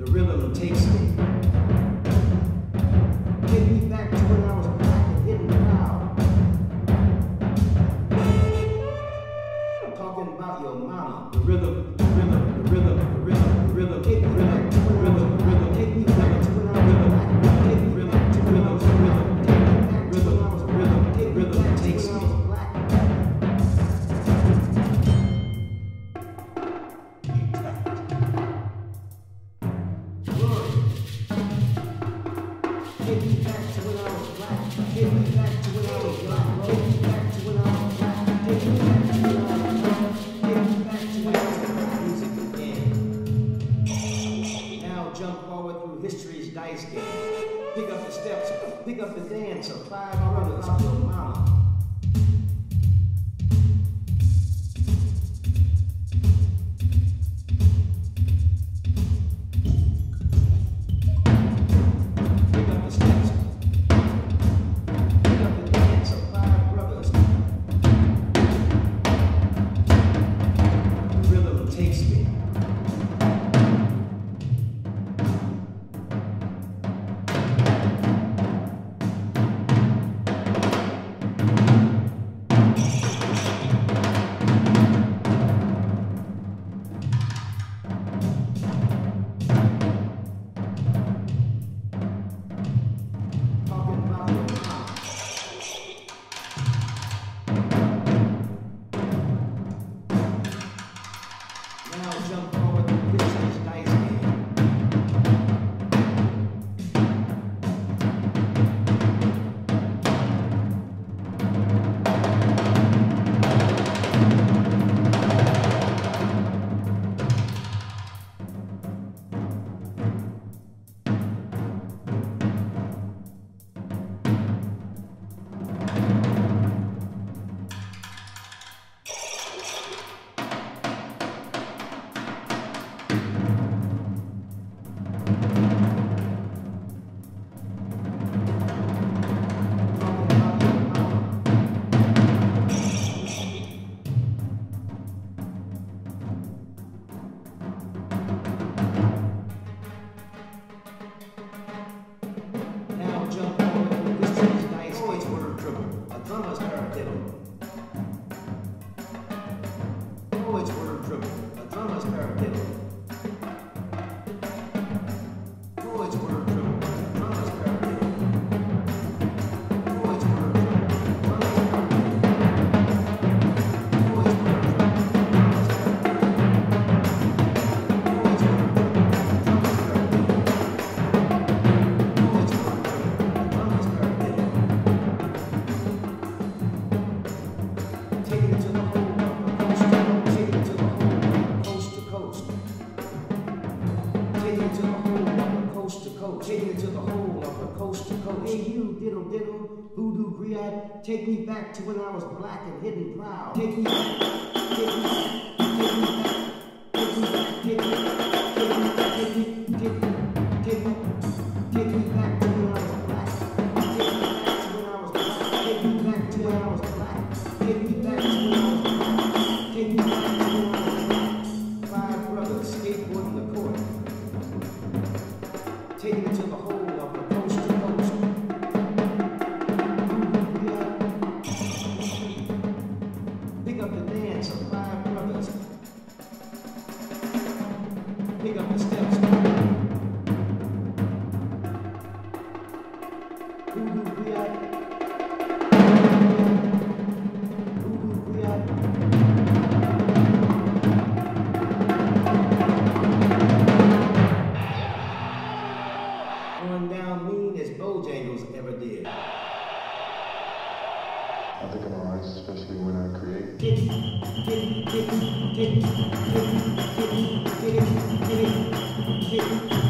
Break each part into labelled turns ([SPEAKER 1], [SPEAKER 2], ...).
[SPEAKER 1] The rhythm takes me. Get me back to when I was black and hidden proud. Talking about your mama. The rhythm, the rhythm, the rhythm. the dance of five we? Take me back to when I was black and hidden proud. Take me back, take me back, take me back, take me back, take me back. as Bojangles ever did.
[SPEAKER 2] I think I'm alright, especially when I create.
[SPEAKER 1] Get, get, get,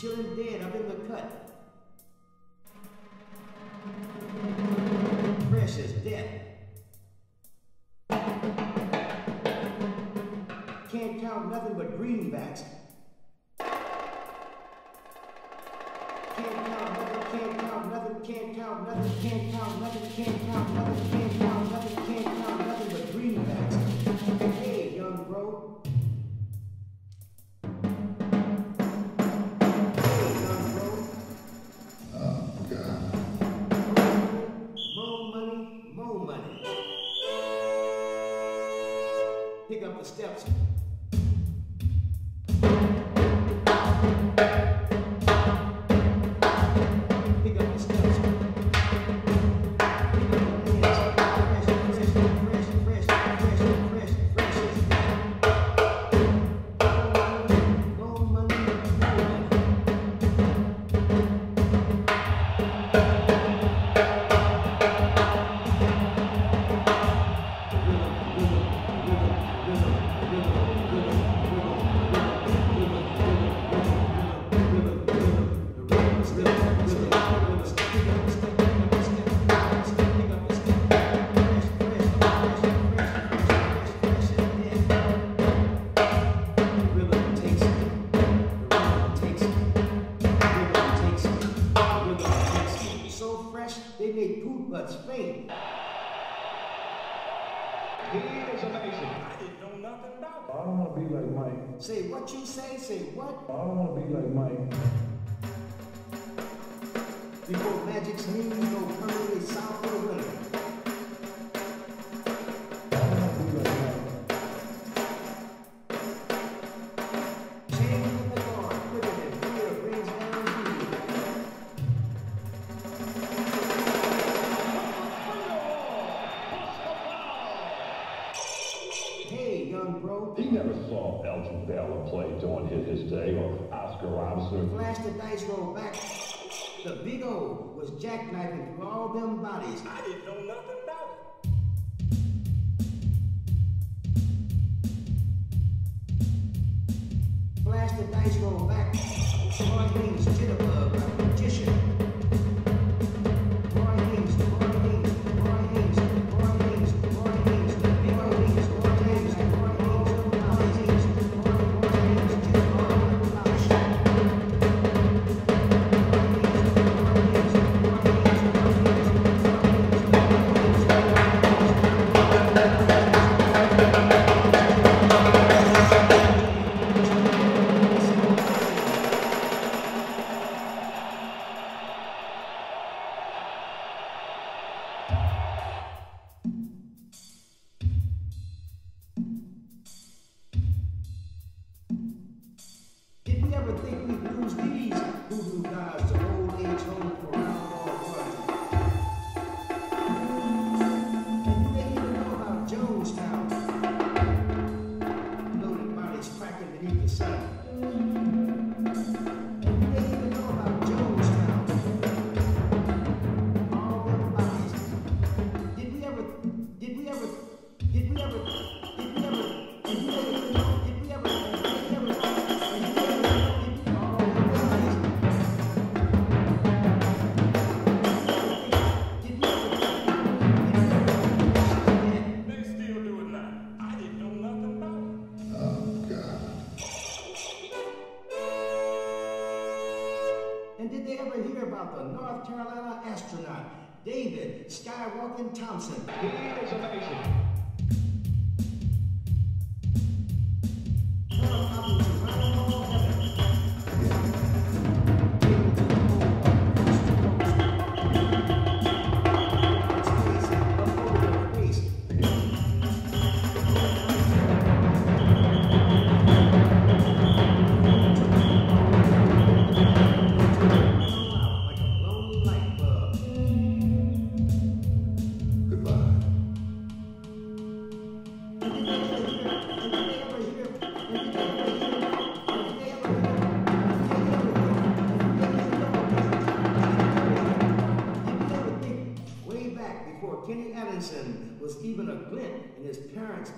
[SPEAKER 1] chilling dead up in the cut. Precious death. Can't count nothing but greenbacks. Can't count nothing, can't count nothing, can't count nothing, can't count nothing, can't count nothing, can't count nothing, can't count nothing but greenbacks. the steps Say what you say, say what?
[SPEAKER 3] I don't want to be like Mike.
[SPEAKER 1] Before magic's mean, no curly, south
[SPEAKER 4] Bella played on his, his day, or Oscar Robertson.
[SPEAKER 1] Flash the dice roll back. The big O was jackknifing through all them bodies.
[SPEAKER 3] I didn't know nothing about it.
[SPEAKER 1] Flash the dice roll back. Sardines jitterbug. astronaut, David Skywalking Thompson.
[SPEAKER 3] He is amazing.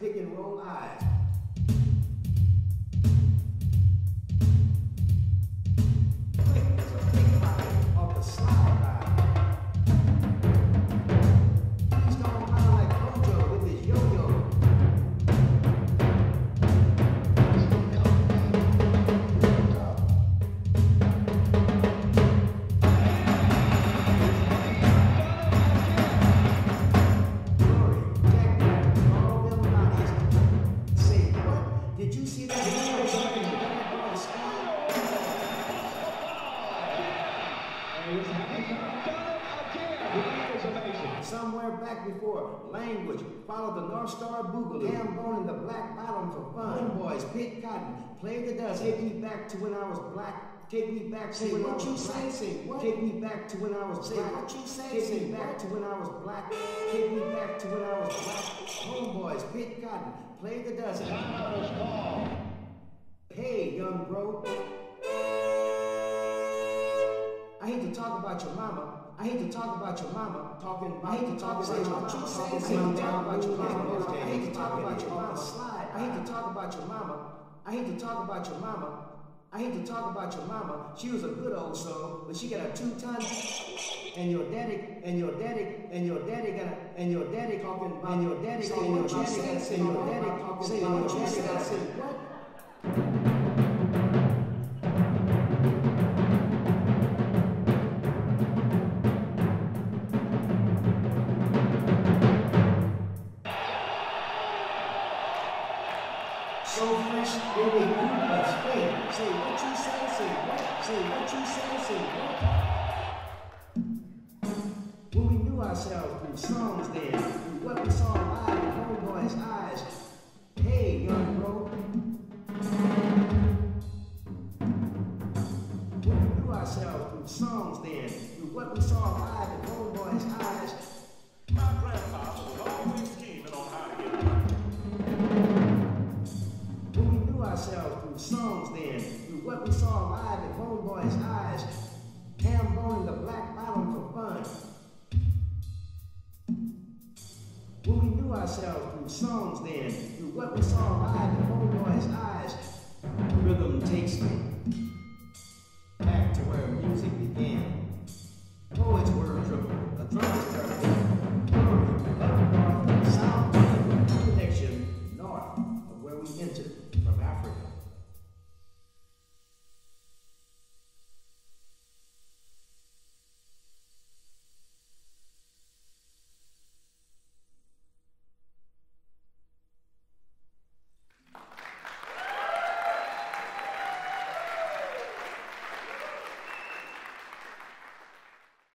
[SPEAKER 1] Pick and roll eyes. The North Star Boogaloo. Gambone in the black bottom for fun. Homeboys, Pit Cotton, play the dust. Take me back to when I was black. Take me back to
[SPEAKER 5] Say
[SPEAKER 1] when I was
[SPEAKER 5] you
[SPEAKER 1] black.
[SPEAKER 5] say, say what?
[SPEAKER 1] Take me back to when I was
[SPEAKER 5] Say
[SPEAKER 1] black.
[SPEAKER 5] what you say,
[SPEAKER 1] Take
[SPEAKER 5] say
[SPEAKER 1] me back
[SPEAKER 5] what?
[SPEAKER 1] to when I was black. Take me back to when I was black. Homeboys, Pit Cotton, play the dust.
[SPEAKER 4] Timeout is called.
[SPEAKER 1] Hey, young bro. I hate to talk about your mama. I hate to talk about your mama. Talking. I hate to talk about your mama. Talking
[SPEAKER 5] what you
[SPEAKER 1] about your mama. I hate to talk about your mama.
[SPEAKER 5] Slide.
[SPEAKER 1] I hate to talk about your mama. I hate to talk about your mama. I hate to talk about your mama. She was a good old soul, but she got a two-ton. And your daddy, and your daddy, and your daddy got, and your daddy talking, and your daddy, and your daddy got, and your daddy talking,
[SPEAKER 5] say,
[SPEAKER 1] and your
[SPEAKER 5] what you
[SPEAKER 1] daddy
[SPEAKER 5] say,
[SPEAKER 1] got, what? So fresh, they may group us. Hey, say what you say, say what? Say what you say, say what?